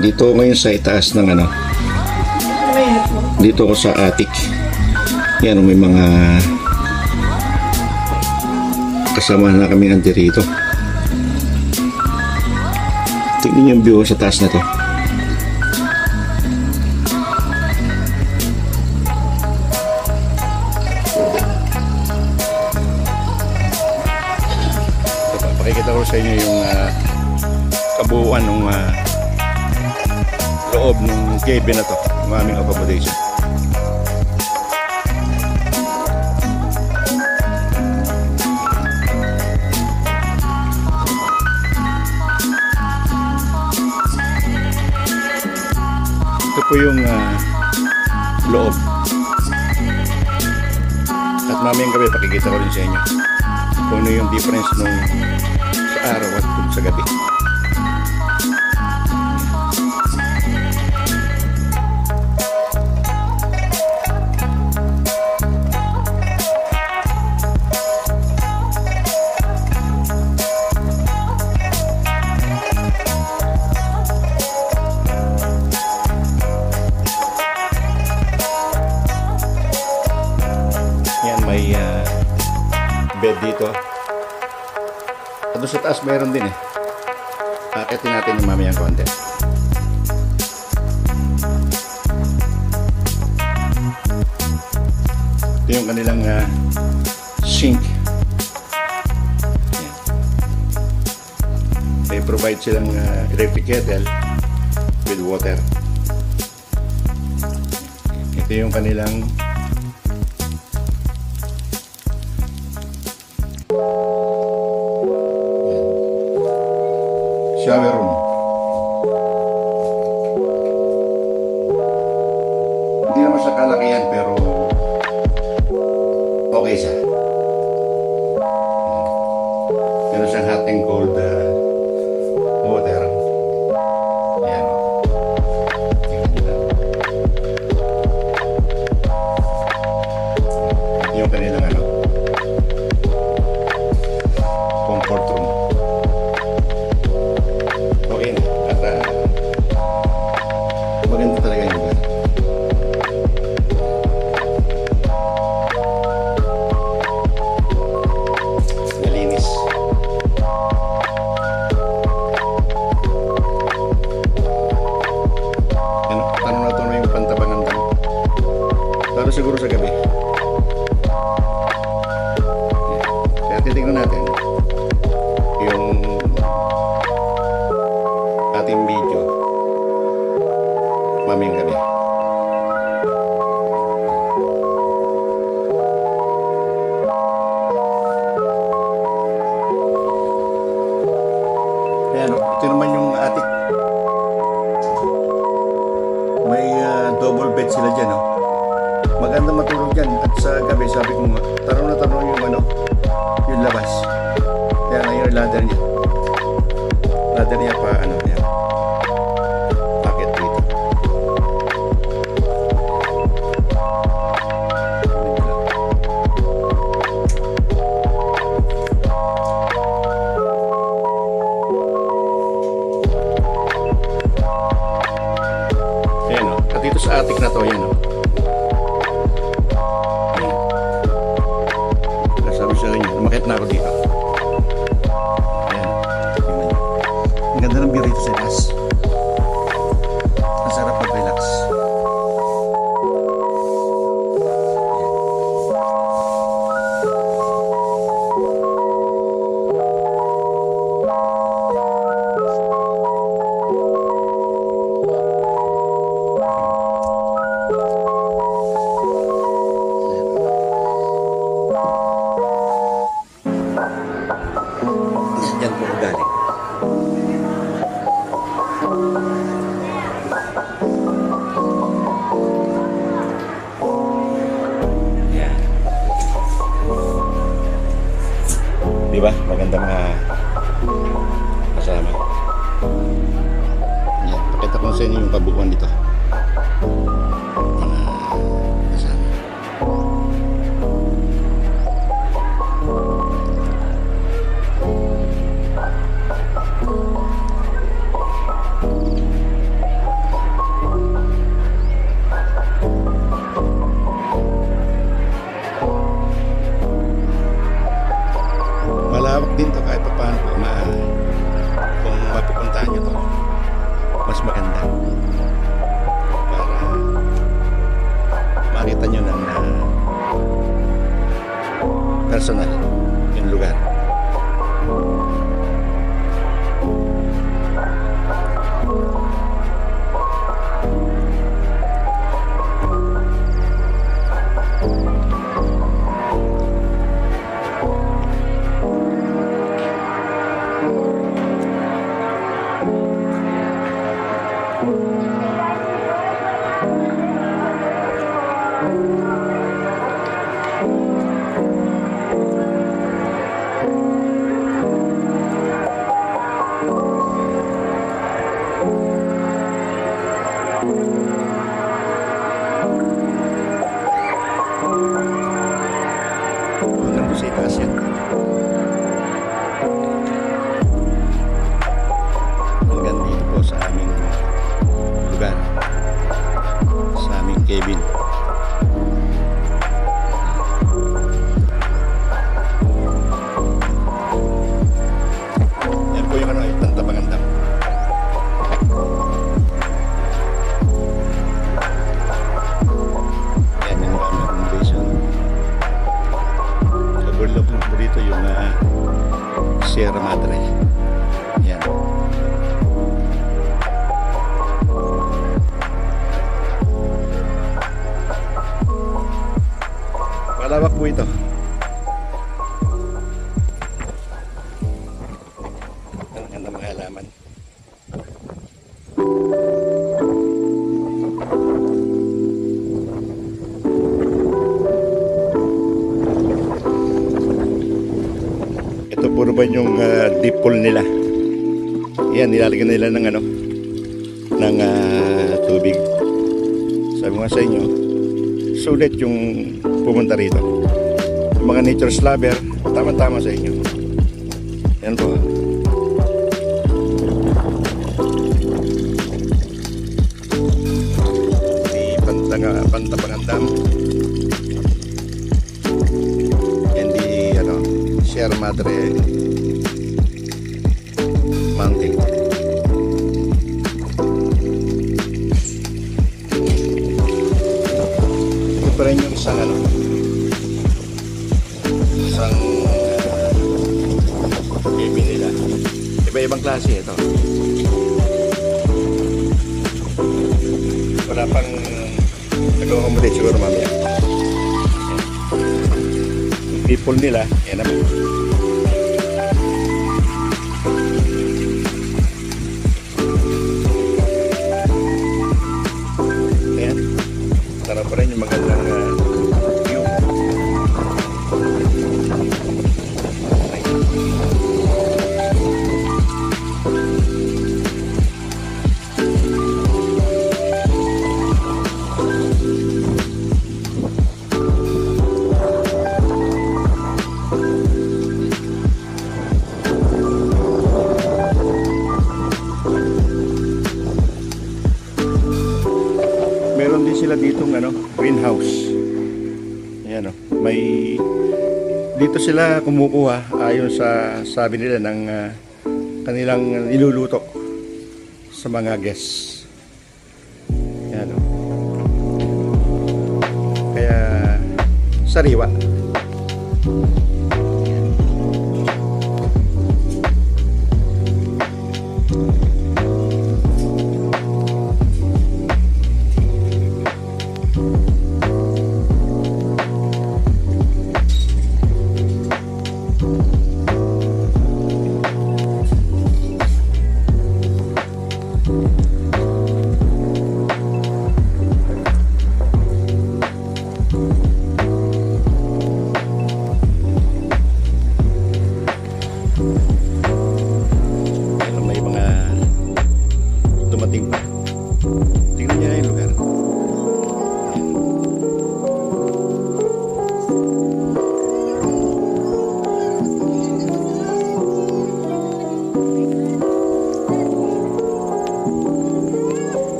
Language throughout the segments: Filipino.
Andito ako ngayon sa itaas ng ano. Dito ako sa attic. Yan, may mga kasama na kami nanti rito. Tingnan yung view sa taas na to. Pakikita ko sa inyo yung ah, kabuuan ng loob ng cabin na to, ng aming accommodation. Ito po yung ah, loob. At mamayang gabi, pakikita ko rin sa inyo kung ano yung difference nung sa araw at sa gabi. Mayroon din eh. Akitin natin yung mamayang konti. Ito yung kanilang ah, sink. Yan. They provide silang ah, electric kettle with water. Ito yung kanilang shower room. Hindi naman siya kalakihan pero okay siya. Meron siyang hot and uh, natin Di ba? Maganda mga kasama. Yan. Pakita ko sa inyo yung kabuuan dito. Lord. Dito yung ah, Sierra Madre. Yan. Malawak po ito. Puro ba yung uh, deep pool nila? Yan, nilalagyan nila ng ano, ng ah, tubig. Sabi nga sa inyo, sulit yung pumunta rito. Yung mga nature lover, tama-tama sa inyo. Yan po. Di Pantanga, Pantabangan Dam. Sierra Madre Mountain. Ito pa rin yung isang ano, isang uh, cabin nila. Iba-ibang klase ito. Wala pang nag-accommodate siguro mamaya. People nila, yan naman. Ayan. Sarap pa rin yung magandang sila kumukuha ayon sa sabi nila ng ah, kanilang niluluto sa mga guests. Ayan o. Kaya sariwa.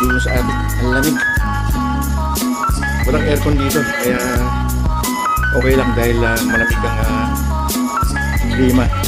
Matutulog sa atin. Ang lamig. Walang aircon dito, kaya okay lang dahil ah, malamig ang ah, klima.